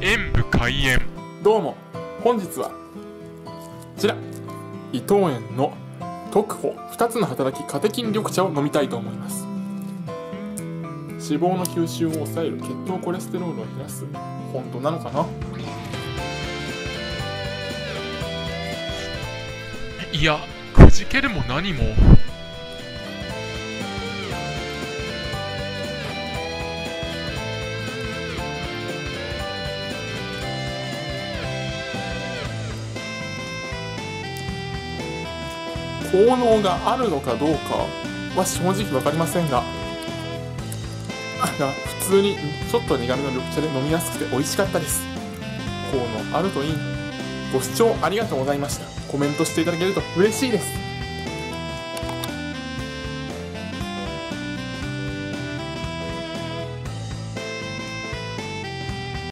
演武開演。どうも本日はこちら伊藤園の特保2つの働きカテキン緑茶を飲みたいと思います。脂肪の吸収を抑える血糖コレステロールを減らす本当なのかな？いやくじけるも何も効能があるのかどうかは正直分かりませんが普通にちょっと苦めの緑茶で飲みやすくて美味しかったです。効能あるといい。ご視聴ありがとうございました。コメントしていただけると嬉しいです。